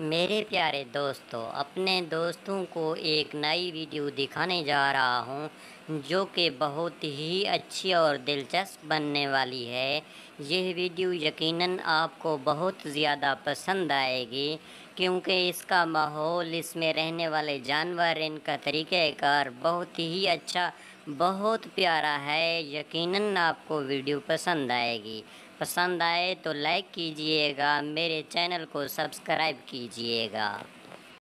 मेरे प्यारे दोस्तों, अपने दोस्तों को एक नई वीडियो दिखाने जा रहा हूँ, जो कि बहुत ही अच्छी और दिलचस्प बनने वाली है। यह वीडियो यकीनन आपको बहुत ज़्यादा पसंद आएगी, क्योंकि इसका माहौल, इसमें रहने वाले जानवर, इनका तरीक़ाकार बहुत ही अच्छा बहुत प्यारा है, यकीनन आपको वीडियो पसंद आएगी। पसंद आए तो लाइक कीजिएगा, मेरे चैनल को सब्सक्राइब कीजिएगा।